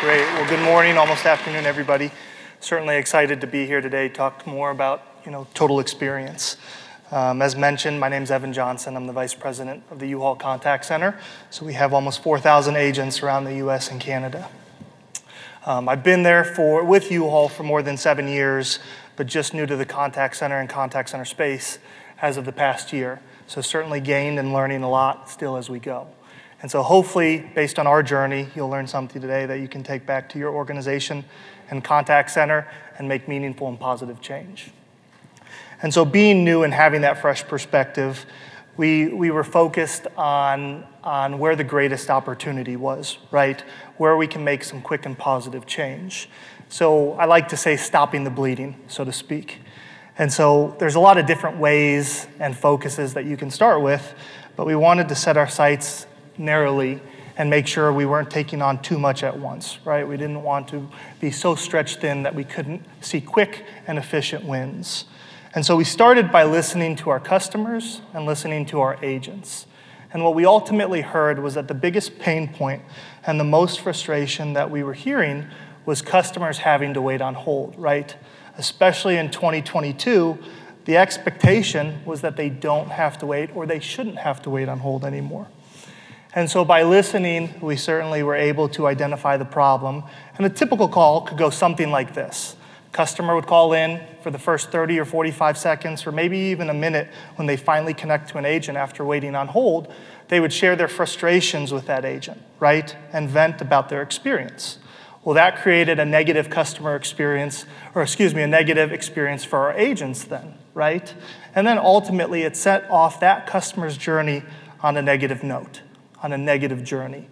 Great. Well, good morning, almost afternoon, everybody. Certainly excited to be here today, talk more about, you know, total experience. Um, as mentioned, my name is Evan Johnson. I'm the Vice President of the U-Haul Contact Center. So we have almost 4,000 agents around the U.S. and Canada. Um, I've been there for, with U-Haul for more than seven years, but just new to the contact center and contact center space as of the past year. So certainly gained and learning a lot still as we go. And so hopefully, based on our journey, you'll learn something today that you can take back to your organization and contact center and make meaningful and positive change. And so being new and having that fresh perspective, we, we were focused on, on where the greatest opportunity was, right? Where we can make some quick and positive change. So I like to say stopping the bleeding, so to speak. And so there's a lot of different ways and focuses that you can start with, but we wanted to set our sights narrowly and make sure we weren't taking on too much at once, right? We didn't want to be so stretched thin that we couldn't see quick and efficient wins. And so we started by listening to our customers and listening to our agents. And what we ultimately heard was that the biggest pain point and the most frustration that we were hearing was customers having to wait on hold, right? Especially in 2022, the expectation was that they don't have to wait or they shouldn't have to wait on hold anymore. And so by listening, we certainly were able to identify the problem. And a typical call could go something like this. Customer would call in for the first 30 or 45 seconds, or maybe even a minute when they finally connect to an agent after waiting on hold. They would share their frustrations with that agent, right? And vent about their experience. Well, that created a negative customer experience, or excuse me, a negative experience for our agents then, right? And then ultimately it set off that customer's journey on a negative note on a negative journey.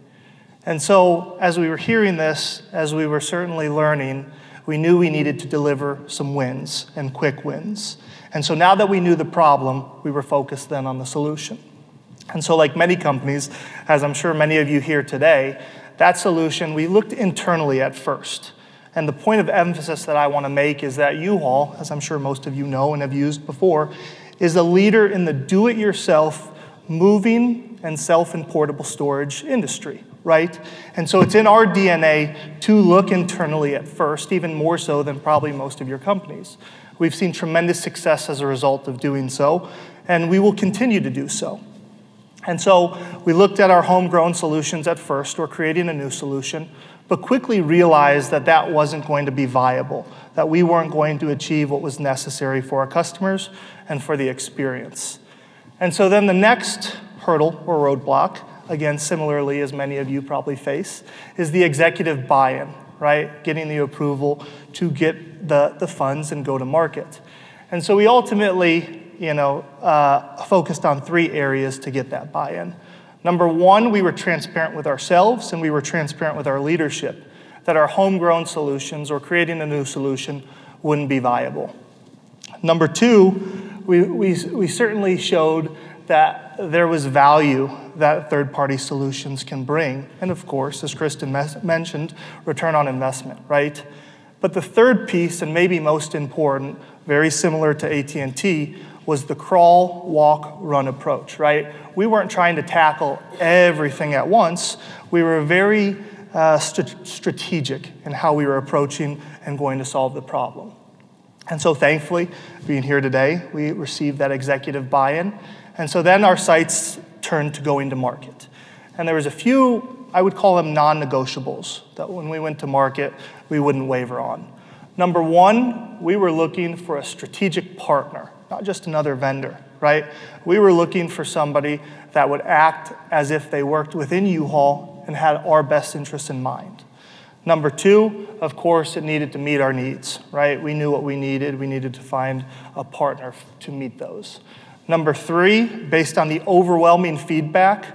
And so, as we were hearing this, as we were certainly learning, we knew we needed to deliver some wins and quick wins. And so, now that we knew the problem, we were focused then on the solution. And so, like many companies, as I'm sure many of you here today, that solution we looked internally at first. And the point of emphasis that I want to make is that U Haul, as I'm sure most of you know and have used before, is a leader in the do it yourself moving and self and portable storage industry, right? And so it's in our DNA to look internally at first, even more so than probably most of your companies. We've seen tremendous success as a result of doing so, and we will continue to do so. And so we looked at our homegrown solutions at first, or creating a new solution, but quickly realized that that wasn't going to be viable, that we weren't going to achieve what was necessary for our customers and for the experience. And so then the next hurdle or roadblock, again, similarly as many of you probably face, is the executive buy in, right? Getting the approval to get the, the funds and go to market. And so we ultimately, you know, uh, focused on three areas to get that buy in. Number one, we were transparent with ourselves and we were transparent with our leadership that our homegrown solutions or creating a new solution wouldn't be viable. Number two, we, we, we certainly showed that there was value that third party solutions can bring. And of course, as Kristen mentioned, return on investment, right? But the third piece, and maybe most important, very similar to AT&T, was the crawl, walk, run approach, right? We weren't trying to tackle everything at once. We were very uh, st- strategic in how we were approaching and going to solve the problem. And so, thankfully, being here today, we received that executive buy in. And so then our sights turned to going to market. And there was a few, I would call them non negotiables, that when we went to market, we wouldn't waver on. Number one, we were looking for a strategic partner, not just another vendor, right? We were looking for somebody that would act as if they worked within U Haul and had our best interests in mind. Number two, of course, it needed to meet our needs, right? We knew what we needed. We needed to find a partner to meet those. Number three, based on the overwhelming feedback,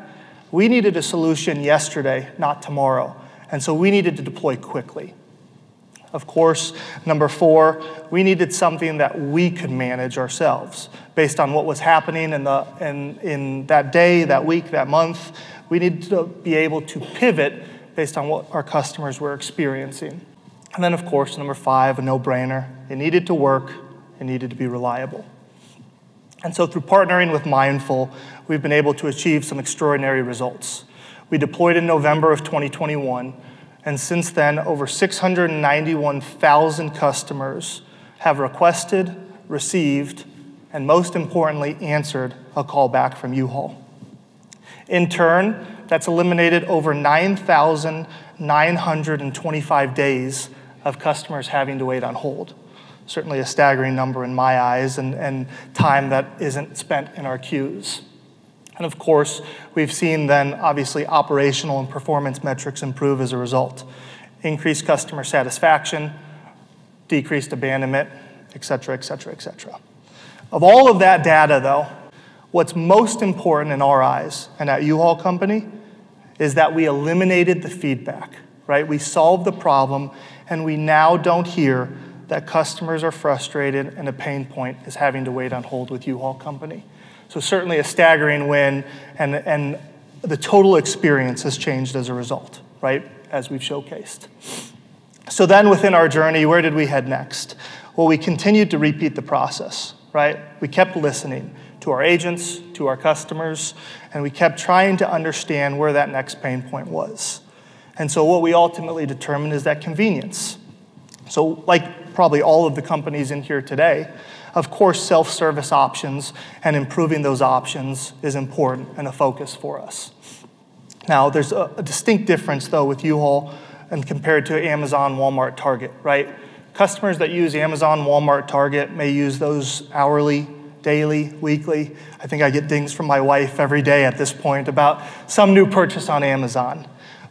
we needed a solution yesterday, not tomorrow. And so we needed to deploy quickly. Of course, number four, we needed something that we could manage ourselves based on what was happening in, the, in, in that day, that week, that month. We needed to be able to pivot based on what our customers were experiencing. And then, of course, number five, a no brainer. It needed to work, it needed to be reliable. And so, through partnering with Mindful, we've been able to achieve some extraordinary results. We deployed in November of 2021, And since then, over 691,000 customers have requested, received, and most importantly, answered a call back from U-Haul. In turn, that's eliminated over 9,925 days of customers having to wait on hold. Certainly a staggering number in my eyes, and, and time that isn't spent in our queues. And of course, we've seen then obviously operational and performance metrics improve as a result. Increased customer satisfaction, decreased abandonment, et cetera, et cetera, et cetera. Of all of that data, though, what's most important in our eyes and at U-Haul Company is that we eliminated the feedback, right? We solved the problem, and we now don't hear that customers are frustrated and a pain point is having to wait on hold with U-Haul Company. So certainly a staggering win, and, and the total experience has changed as a result, right, as we've showcased. So then within our journey, where did we head next? Well, we continued to repeat the process, right? We kept listening to our agents, to our customers, and we kept trying to understand where that next pain point was. And so what we ultimately determined is that convenience. So like probably all of the companies in here today, of course, self-service options and improving those options is important and a focus for us. Now, there's a, a distinct difference, though, with U-Haul and compared to Amazon, Walmart, Target, right? Customers that use Amazon, Walmart, Target may use those hourly, daily, weekly. I think I get dings from my wife every day at this point about some new purchase on Amazon.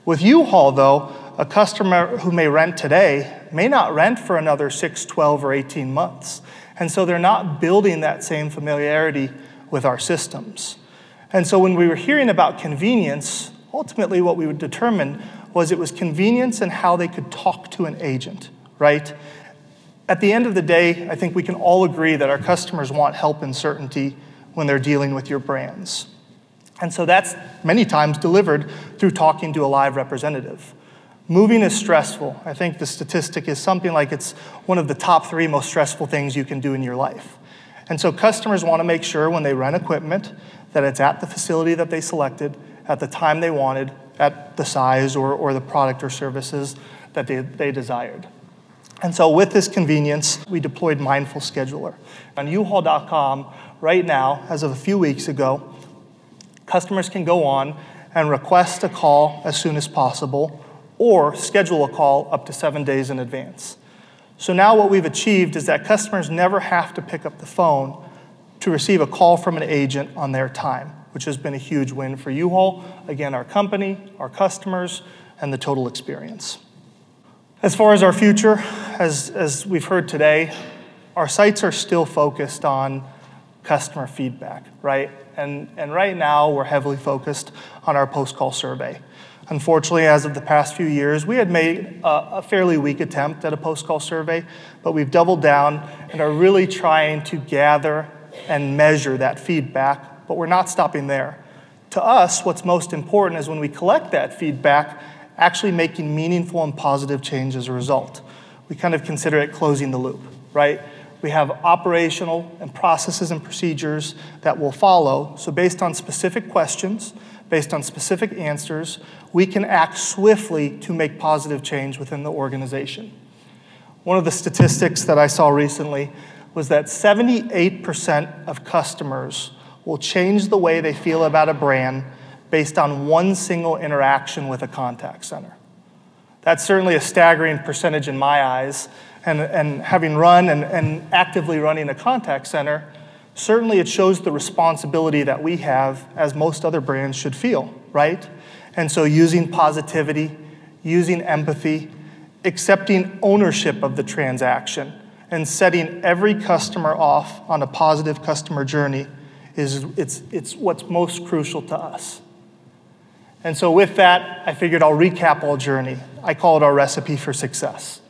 With U-Haul, though, a customer who may rent today may not rent for another 6, 12, or 18 months. And so they're not building that same familiarity with our systems. And so when we were hearing about convenience, ultimately what we would determine was it was convenience and how they could talk to an agent, right? At the end of the day, I think we can all agree that our customers want help and certainty when they're dealing with your brands. And so that's many times delivered through talking to a live representative. Moving is stressful. I think the statistic is something like it's one of the top three most stressful things you can do in your life. And so customers want to make sure when they rent equipment that it's at the facility that they selected, at the time they wanted, at the size or, or the product or services that they, they desired. And so with this convenience, we deployed Mindful Scheduler. On uhaul.com right now, as of a few weeks ago, customers can go on and request a call as soon as possible or schedule a call up to seven days in advance. So now what we've achieved is that customers never have to pick up the phone to receive a call from an agent on their time, which has been a huge win for U-Haul, again, our company, our customers, and the total experience. As far as our future, as, as we've heard today, our sights are still focused on customer feedback, right? And, and right now, we're heavily focused on our post-call survey. Unfortunately, as of the past few years, we had made a, a fairly weak attempt at a post-call survey, but we've doubled down and are really trying to gather and measure that feedback, but we're not stopping there. To us, what's most important is when we collect that feedback, actually making meaningful and positive change as a result. We kind of consider it closing the loop, right? We have operational and processes and procedures that will follow. So based on specific questions, based on specific answers, we can act swiftly to make positive change within the organization. One of the statistics that I saw recently was that 78% of customers will change the way they feel about a brand based on one single interaction with a contact center. That's certainly a staggering percentage in my eyes. And, and having run and, and actively running a contact center, certainly it shows the responsibility that we have as most other brands should feel, right? And so using positivity, using empathy, accepting ownership of the transaction, and setting every customer off on a positive customer journey is it's, it's what's most crucial to us. And so with that, I figured I'll recap our journey. I call it our recipe for success.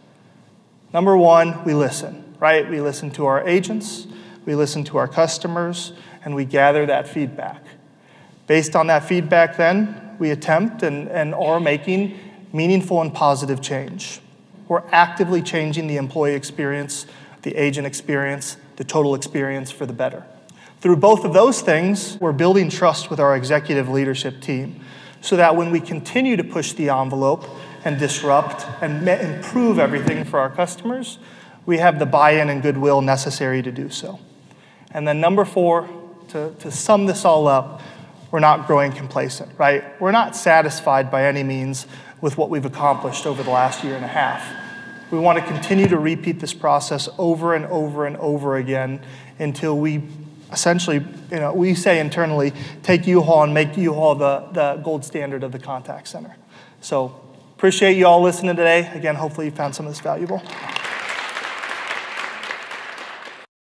Number one, we listen, right? We listen to our agents, we listen to our customers, and we gather that feedback. Based on that feedback, then, we attempt and, and are making meaningful and positive change. We're actively changing the employee experience, the agent experience, the total experience for the better. Through both of those things, we're building trust with our executive leadership team so that when we continue to push the envelope and disrupt and improve everything for our customers, we have the buy-in and goodwill necessary to do so. And then number four, to, to sum this all up, we're not growing complacent, right? We're not satisfied by any means with what we've accomplished over the last year and a half. We want to continue to repeat this process over and over and over again until we essentially, you know, we say internally, take U-Haul and make U-Haul the, the gold standard of the contact center. So appreciate you all listening today. Again, hopefully you found some of this valuable.